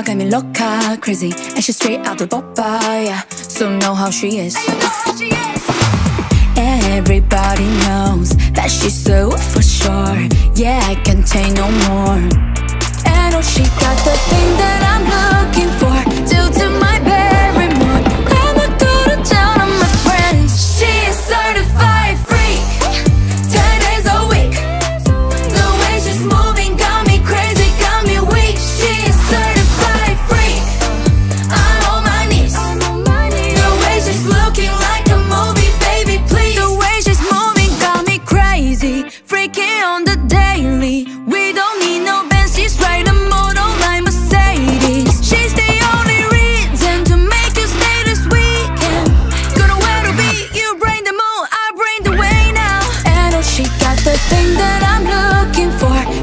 loca, got me loca, crazy. And she's straight out the bopa, yeah. So know how she is. Everybody knows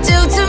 就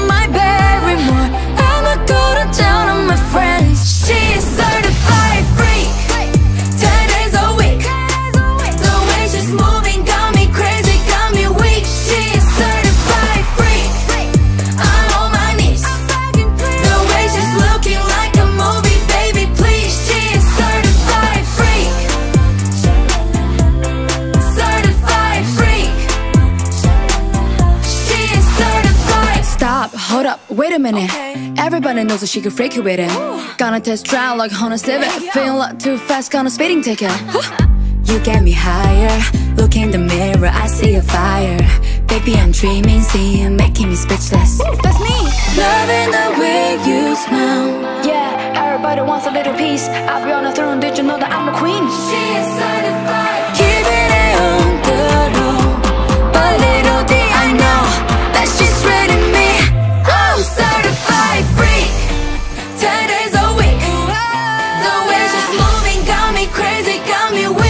Stop, hold up, wait a minute. Everybody knows that she can freak you with it. Gonna test drive like Honda Civic Feel a lot too fast, gonna speeding ticket. You get me higher. Look in the mirror, I see a fire. Baby, I'm dreaming, see you making me speechless. That's me. Loving the way you smell. Yeah, everybody wants a little piece I'll be on the throne, did you know that I'm a queen? She is certified crazy, got me weak.